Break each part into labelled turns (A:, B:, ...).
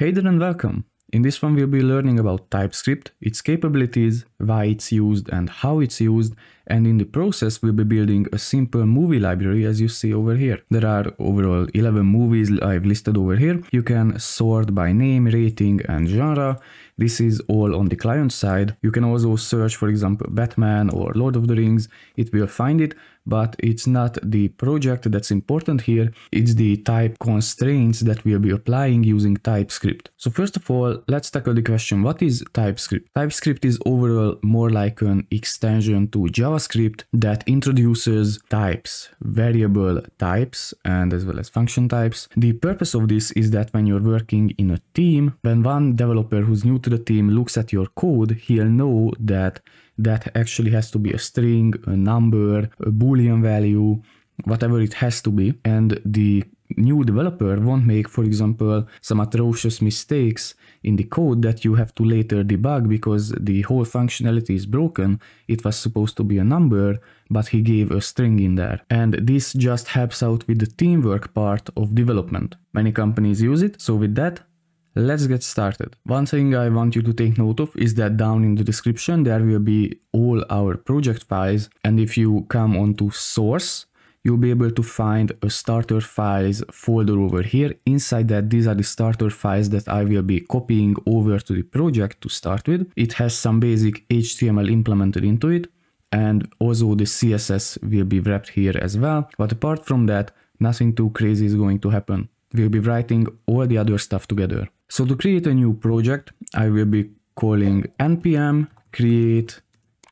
A: Hey there and welcome! In this one we'll be learning about TypeScript, its capabilities, why it's used and how it's used, and in the process we'll be building a simple movie library as you see over here. There are overall 11 movies I've listed over here. You can sort by name, rating and genre. This is all on the client side. You can also search for example Batman or Lord of the Rings, it will find it, but it's not the project that's important here, it's the type constraints that we'll be applying using TypeScript. So first of all, let's tackle the question, what is TypeScript? TypeScript is overall more like an extension to JavaScript that introduces types, variable types, and as well as function types. The purpose of this is that when you're working in a team, when one developer who's new to the team looks at your code, he'll know that that actually has to be a string, a number, a boolean value, whatever it has to be. And the new developer won't make, for example, some atrocious mistakes in the code that you have to later debug because the whole functionality is broken. It was supposed to be a number, but he gave a string in there. And this just helps out with the teamwork part of development. Many companies use it, so with that, Let's get started. One thing I want you to take note of is that down in the description there will be all our project files and if you come onto source you'll be able to find a starter files folder over here. Inside that these are the starter files that I will be copying over to the project to start with. It has some basic HTML implemented into it and also the CSS will be wrapped here as well. But apart from that nothing too crazy is going to happen. We'll be writing all the other stuff together. So to create a new project, I will be calling npm create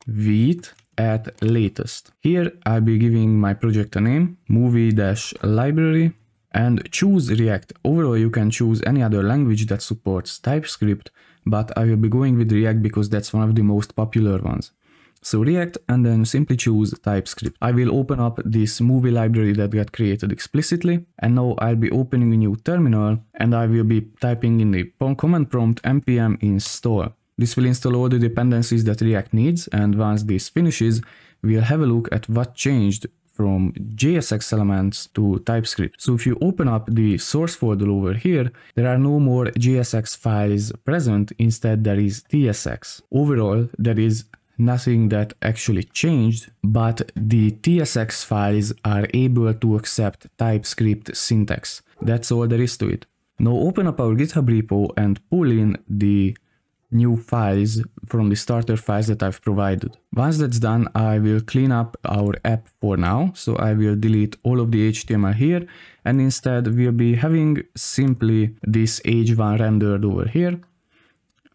A: with at latest. Here I'll be giving my project a name, movie-library, and choose React. Overall, you can choose any other language that supports TypeScript, but I will be going vite React because that's one of the most popular ones. So React and then simply choose TypeScript. I will open up this movie library that got created explicitly and now I'll be opening a new terminal and I will be typing in the command prompt npm install. This will install all the dependencies that React needs and once this finishes, we'll have a look at what changed from JSX elements to TypeScript. So if you open up the source folder over here, there are no more JSX files present, instead there is TSX. Overall, there is nothing that actually changed, but the TSX files are able to accept TypeScript syntax. That's all there is to it. Now open up our GitHub repo and pull in the new files from the starter files that I've provided. Once that's done, I will clean up our app for now. So I will delete all of the HTML here and instead we'll be having simply this h1 rendered over here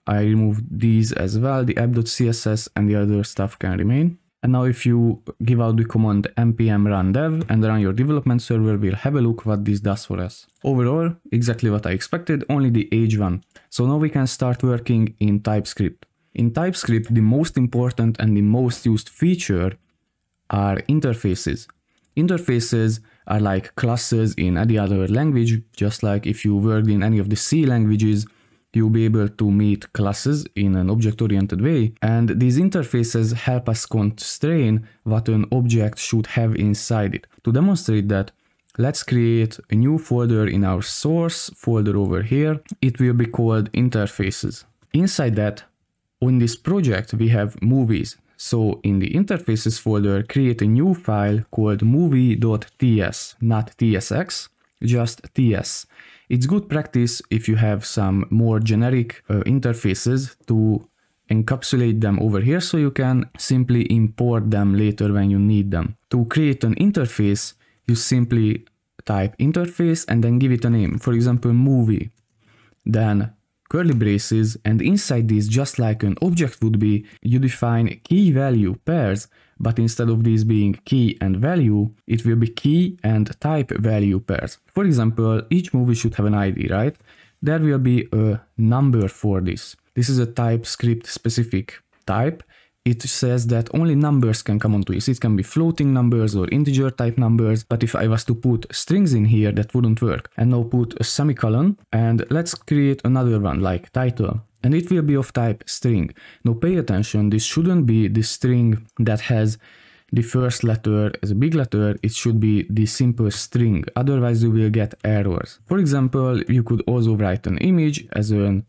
A: I remove these as well, the app.css and the other stuff can remain. And now if you give out the command npm run dev and run your development server, we'll have a look what this does for us. Overall, exactly what I expected, only the h1. So now we can start working in TypeScript. In TypeScript, the most important and the most used feature are interfaces. Interfaces are like classes in any other language, just like if you worked in any of the C languages, you'll be able to meet classes in an object-oriented way, and these interfaces help us constrain what an object should have inside it. To demonstrate that, let's create a new folder in our source folder over here. It will be called interfaces. Inside that, in this project, we have movies. So in the interfaces folder, create a new file called movie.ts, not tsx, just ts. It's good practice if you have some more generic uh, interfaces to encapsulate them over here so you can simply import them later when you need them. To create an interface, you simply type interface and then give it a name, for example movie. Then curly braces and inside this just like an object would be, you define key value pairs but instead of these being key and value, it will be key and type value pairs. For example, each movie should have an ID, right? There will be a number for this. This is a TypeScript specific type. It says that only numbers can come onto this. It can be floating numbers or integer type numbers, but if I was to put strings in here, that wouldn't work. And now put a semicolon, and let's create another one like title and it will be of type string. Now pay attention, this shouldn't be the string that has the first letter as a big letter, it should be the simple string, otherwise you will get errors. For example, you could also write an image as a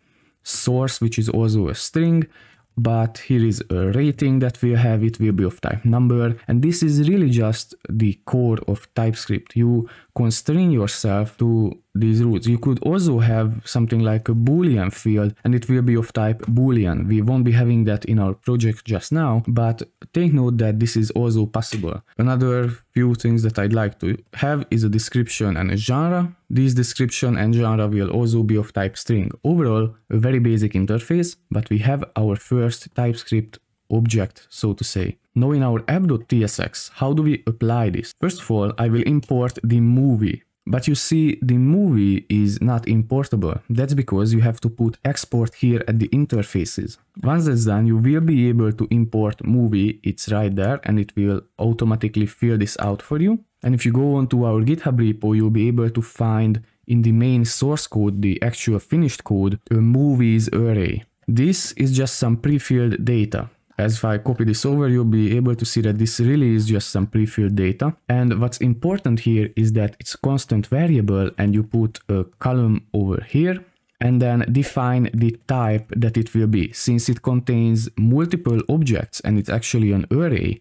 A: source, which is also a string, but here is a rating that we'll have, it will be of type number, and this is really just the core of TypeScript. You constrain yourself to these roots. You could also have something like a boolean field and it will be of type boolean. We won't be having that in our project just now, but take note that this is also possible. Another few things that I'd like to have is a description and a genre. This description and genre will also be of type string. Overall, a very basic interface, but we have our first TypeScript object, so to say. Now in our app.tsx, how do we apply this? First of all, I will import the movie. But you see, the movie is not importable. That's because you have to put export here at the interfaces. Once that's done, you will be able to import movie. It's right there and it will automatically fill this out for you. And if you go onto our GitHub repo, you'll be able to find in the main source code, the actual finished code, a movies array. This is just some pre-filled data. As if I copy this over, you'll be able to see that this really is just some pre-filled data. And what's important here is that it's constant variable and you put a colon over here and then define the type that it will be. Since it contains multiple objects and it's actually an array,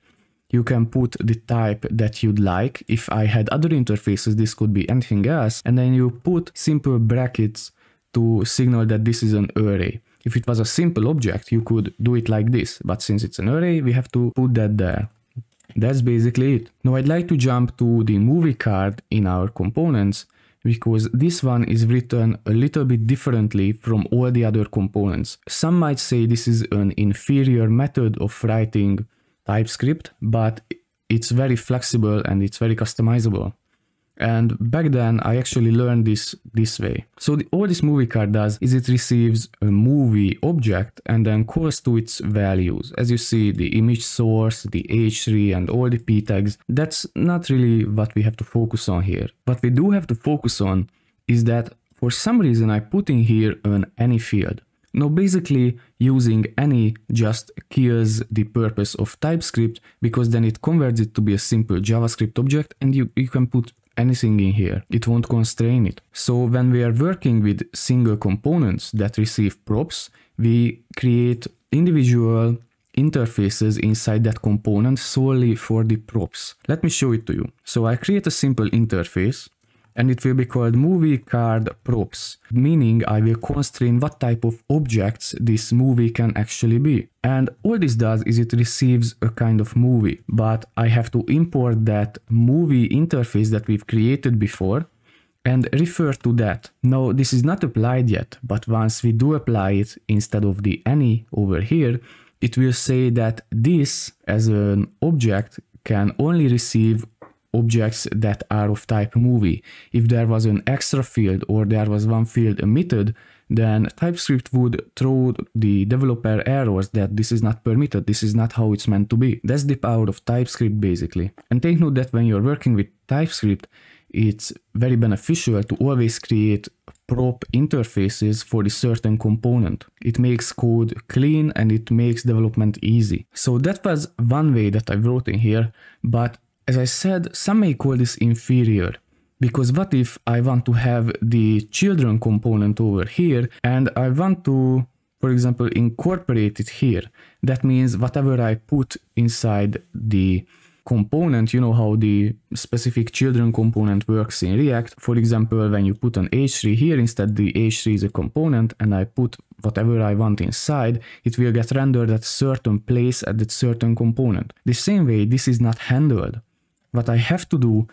A: you can put the type that you'd like. If I had other interfaces, this could be anything else. And then you put simple brackets to signal that this is an array. If it was a simple object, you could do it like this, but since it's an array, we have to put that there. That's basically it. Now I'd like to jump to the movie card in our components because this one is written a little bit differently from all the other components. Some might say this is an inferior method of writing TypeScript, but it's very flexible and it's very customizable. And back then I actually learned this this way. So the, all this movie card does is it receives a movie object and then calls to its values. As you see, the image source, the h3 and all the p tags, that's not really what we have to focus on here. What we do have to focus on is that for some reason I put in here an any field. Now basically using any just kills the purpose of TypeScript because then it converts it to be a simple JavaScript object and you, you can put anything in here. It won't constrain it. So when we are working with single components that receive props, we create individual interfaces inside that component solely for the props. Let me show it to you. So I create a simple interface and it will be called movie card props, meaning I will constrain what type of objects this movie can actually be. And all this does is it receives a kind of movie, but I have to import that movie interface that we've created before and refer to that. Now this is not applied yet, but once we do apply it instead of the any over here, it will say that this as an object can only receive objects that are of type movie. If there was an extra field or there was one field omitted, then TypeScript would throw the developer errors that this is not permitted, this is not how it's meant to be. That's the power of TypeScript basically. And take note that when you're working with TypeScript, it's very beneficial to always create prop interfaces for the certain component. It makes code clean and it makes development easy. So that was one way that I wrote in here, but as I said, some may call this inferior. Because what if I want to have the children component over here and I want to, for example, incorporate it here. That means whatever I put inside the component, you know how the specific children component works in React. For example, when you put an h3 here, instead the h3 is a component and I put whatever I want inside, it will get rendered at a certain place at that certain component. The same way, this is not handled what I have to do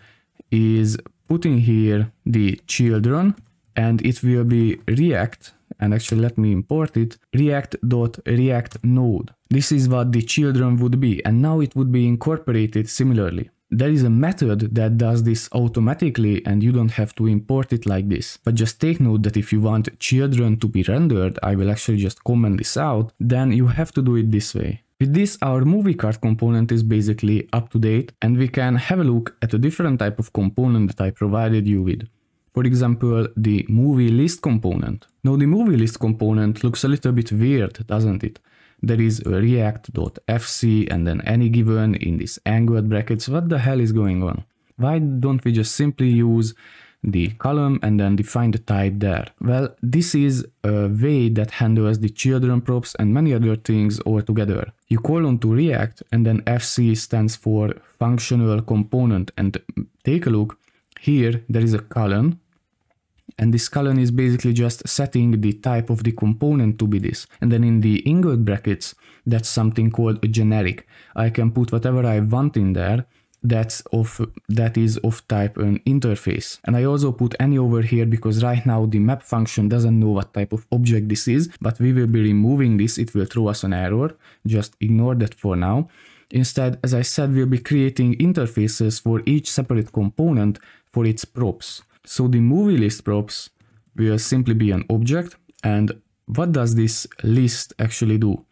A: is put in here the children and it will be react and actually let me import it react.react node. This is what the children would be and now it would be incorporated similarly. There is a method that does this automatically and you don't have to import it like this. But just take note that if you want children to be rendered, I will actually just comment this out, then you have to do it this way. With this, our movie card component is basically up to date and we can have a look at a different type of component that I provided you with. For example, the movie list component. Now the movie list component looks a little bit weird, doesn't it? there is react.fc and then any given in this angled brackets. What the hell is going on? Why don't we just simply use the colon and then define the type there. Well, this is a way that handles the children props and many other things all together. You call on to React and then FC stands for functional component and take a look. Here there is a colon and this colon is basically just setting the type of the component to be this. And then in the angled brackets, that's something called a generic. I can put whatever I want in there that's of that is of type an interface. And I also put any over here because right now the map function doesn't know what type of object this is but we will be removing this. It will throw us an error. Just ignore that for now. Instead as I said we'll be creating interfaces for each separate component for its props. So the movie list props will simply be an object. And what does this list actually do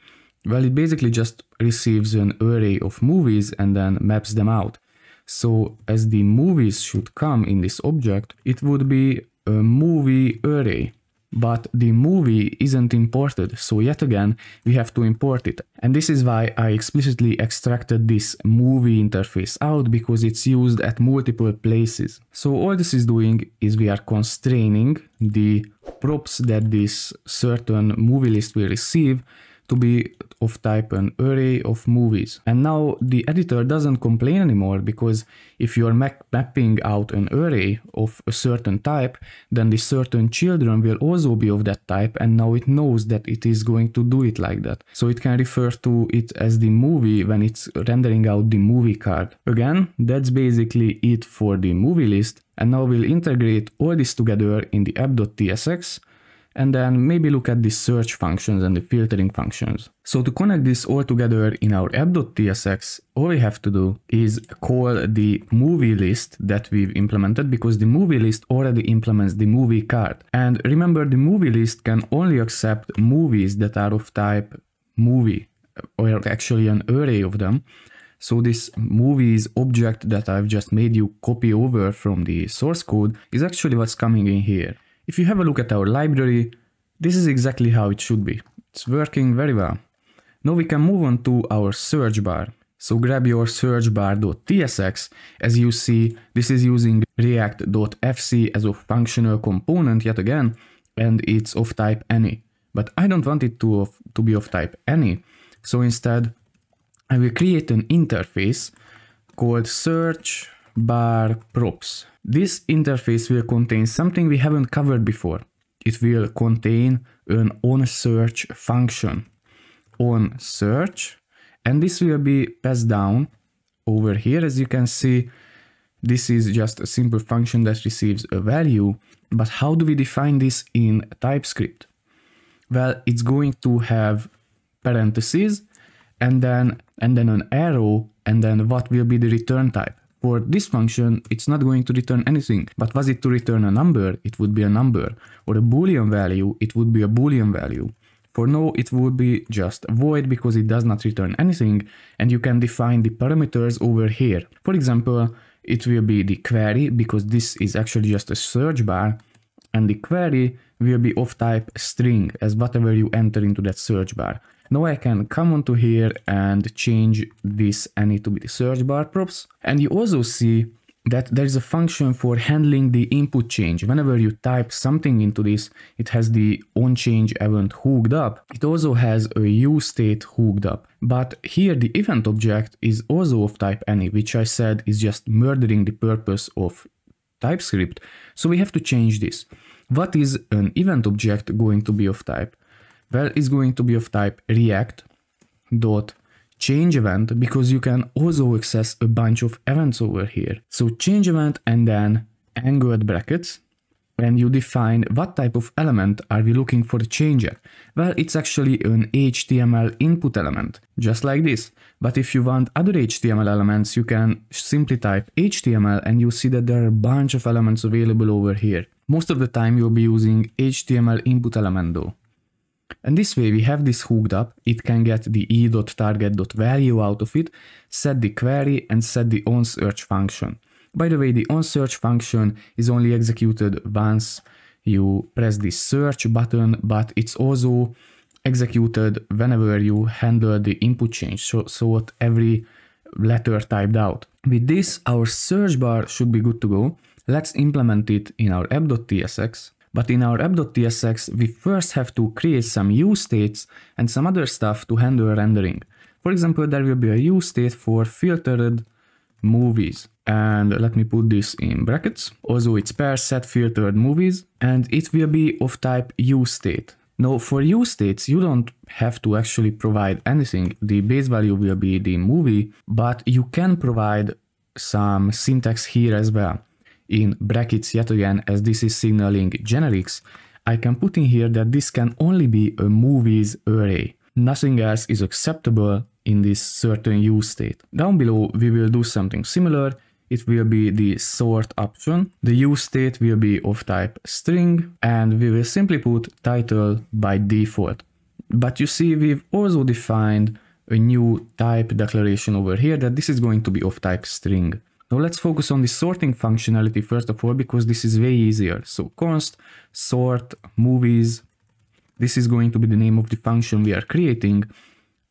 A: well, it basically just receives an array of movies and then maps them out. So as the movies should come in this object, it would be a movie array. But the movie isn't imported, so yet again we have to import it. And this is why I explicitly extracted this movie interface out because it's used at multiple places. So all this is doing is we are constraining the props that this certain movie list will receive to be of type an array of movies. And now the editor doesn't complain anymore because if you are mapping out an array of a certain type, then the certain children will also be of that type and now it knows that it is going to do it like that. So it can refer to it as the movie when it's rendering out the movie card. Again, that's basically it for the movie list. And now we'll integrate all this together in the app.tsx and then maybe look at the search functions and the filtering functions. So to connect this all together in our app.tsx, all we have to do is call the movie list that we've implemented because the movie list already implements the movie card. And remember the movie list can only accept movies that are of type movie uh, or actually an array of them. So this movies object that I've just made you copy over from the source code is actually what's coming in here. If you have a look at our library, this is exactly how it should be. It's working very well. Now we can move on to our search bar. So grab your search bar.tsx. As you see, this is using react.fc as a functional component yet again, and it's of type any. But I don't want it to, of, to be of type any. So instead, I will create an interface called search bar props. This interface will contain something we haven't covered before. It will contain an onSearch function. OnSearch, and this will be passed down over here. As you can see, this is just a simple function that receives a value. But how do we define this in TypeScript? Well, it's going to have parentheses and then and then an arrow and then what will be the return type. For this function, it's not going to return anything, but was it to return a number, it would be a number, or a boolean value, it would be a boolean value. For now, it would be just void because it does not return anything, and you can define the parameters over here. For example, it will be the query because this is actually just a search bar, and the query will be of type string as whatever you enter into that search bar. Now I can come onto here and change this any to be the search bar props. And you also see that there is a function for handling the input change. Whenever you type something into this, it has the on change event hooked up. It also has a useState hooked up. But here the event object is also of type any, which I said is just murdering the purpose of TypeScript. So we have to change this. What is an event object going to be of type? Well, it's going to be of type react dot change event because you can also access a bunch of events over here. So change event and then angled brackets and you define what type of element are we looking for the change at. Well, it's actually an HTML input element, just like this. But if you want other HTML elements, you can simply type HTML and you see that there are a bunch of elements available over here. Most of the time you'll be using HTML input element though. And this way we have this hooked up, it can get the e.target.value out of it, set the query and set the onSearch function. By the way, the onSearch function is only executed once you press the search button, but it's also executed whenever you handle the input change, so, so what every letter typed out. With this, our search bar should be good to go. Let's implement it in our app.tsx. But in our app.tsx, we first have to create some use states and some other stuff to handle rendering. For example, there will be a use state for filtered movies. And let me put this in brackets. Also, it's pair set filtered movies and it will be of type use state. Now, for use states, you don't have to actually provide anything. The base value will be the movie, but you can provide some syntax here as well. In brackets yet again, as this is signaling generics, I can put in here that this can only be a movies array. Nothing else is acceptable in this certain use state. Down below, we will do something similar it will be the sort option. The use state will be of type string and we will simply put title by default. But you see, we've also defined a new type declaration over here that this is going to be of type string. Now let's focus on the sorting functionality first of all because this is way easier. So const sort movies. This is going to be the name of the function we are creating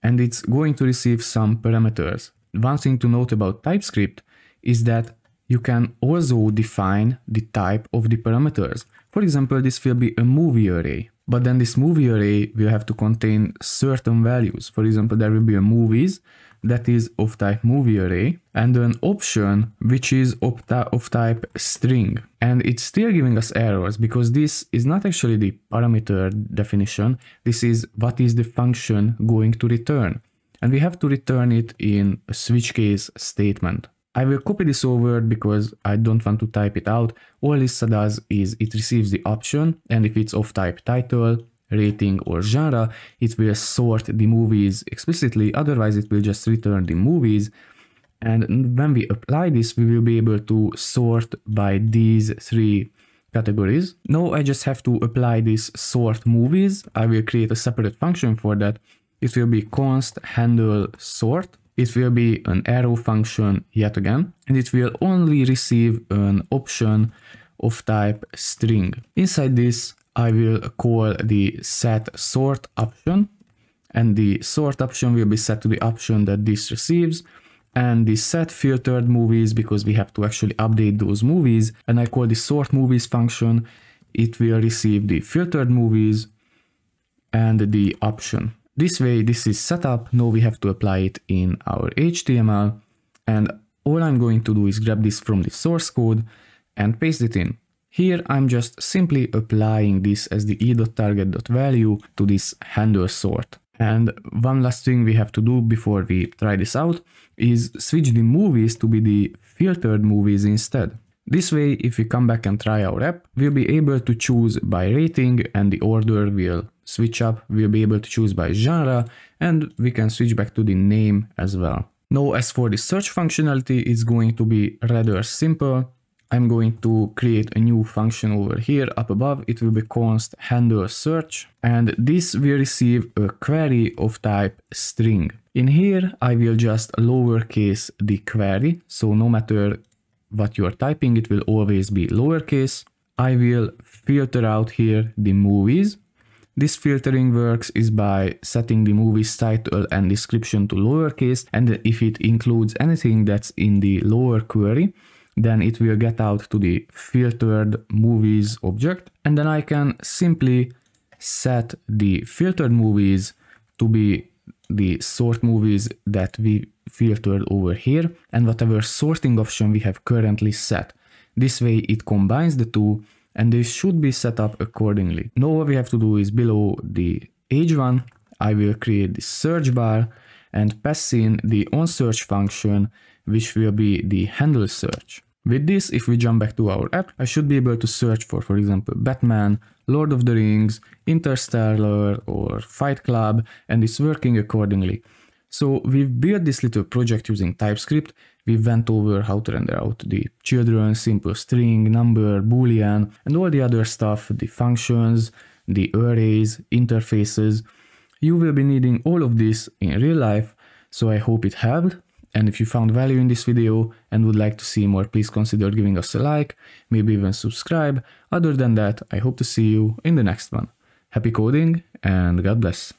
A: and it's going to receive some parameters. One thing to note about TypeScript is that you can also define the type of the parameters. For example, this will be a movie array, but then this movie array will have to contain certain values. For example, there will be a movies that is of type movie array and an option which is of, of type string. And it's still giving us errors because this is not actually the parameter definition. This is what is the function going to return. And we have to return it in a switch case statement. I will copy this over because I don't want to type it out. All Lissa does is it receives the option and if it's of type title, rating or genre, it will sort the movies explicitly, otherwise it will just return the movies. And when we apply this, we will be able to sort by these three categories. Now I just have to apply this sort movies. I will create a separate function for that. It will be const handle sort it will be an arrow function yet again, and it will only receive an option of type string. Inside this, I will call the set sort option, and the sort option will be set to the option that this receives, and the set filtered movies because we have to actually update those movies, and I call the sort movies function, it will receive the filtered movies and the option. This way this is set up, now we have to apply it in our HTML and all I'm going to do is grab this from the source code and paste it in. Here I'm just simply applying this as the e.target.value to this handle sort. And one last thing we have to do before we try this out is switch the movies to be the filtered movies instead. This way, if we come back and try our app, we'll be able to choose by rating and the order will switch up. We'll be able to choose by genre and we can switch back to the name as well. Now, as for the search functionality, it's going to be rather simple. I'm going to create a new function over here up above. It will be const handle search and this will receive a query of type string. In here, I will just lowercase the query. So no matter what you are typing, it will always be lowercase. I will filter out here the movies. This filtering works is by setting the movie's title and description to lowercase and if it includes anything that's in the lower query, then it will get out to the filtered movies object and then I can simply set the filtered movies to be the sort movies that we filtered over here and whatever sorting option we have currently set. This way it combines the two and they should be set up accordingly. Now what we have to do is below the h1, I will create the search bar and pass in the onSearch function which will be the handle search. With this, if we jump back to our app, I should be able to search for, for example, Batman, Lord of the Rings, Interstellar or Fight Club and it's working accordingly. So we've built this little project using TypeScript. We went over how to render out the children, simple string, number, boolean, and all the other stuff, the functions, the arrays, interfaces. You will be needing all of this in real life, so I hope it helped. And if you found value in this video and would like to see more, please consider giving us a like, maybe even subscribe. Other than that, I hope to see you in the next one. Happy coding and God bless.